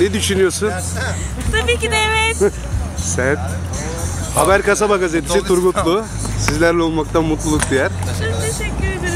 Ne düşünüyorsun? Tabii ki de evet. Sen? Haber Kasaba Gazetesi Turgutlu. Sizlerle olmaktan mutluluk duyar. Çok teşekkür ederim.